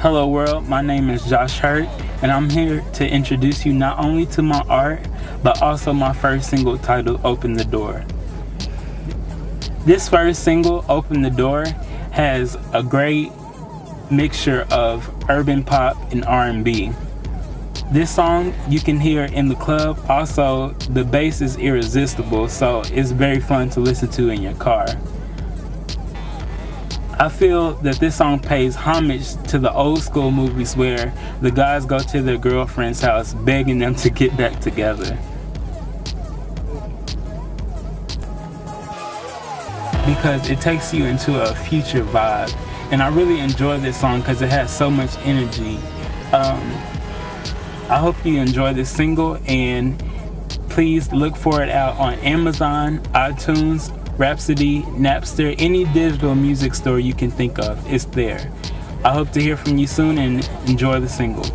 Hello world, my name is Josh Hurt and I'm here to introduce you not only to my art but also my first single titled Open the Door. This first single, Open the Door, has a great mixture of urban pop and R&B. This song you can hear in the club. Also, the bass is irresistible, so it's very fun to listen to in your car. I feel that this song pays homage to the old school movies where the guys go to their girlfriend's house begging them to get back together. Because it takes you into a future vibe. And I really enjoy this song because it has so much energy. Um, I hope you enjoy this single and please look for it out on Amazon, iTunes, Rhapsody, Napster, any digital music store you can think of. It's there. I hope to hear from you soon and enjoy the single.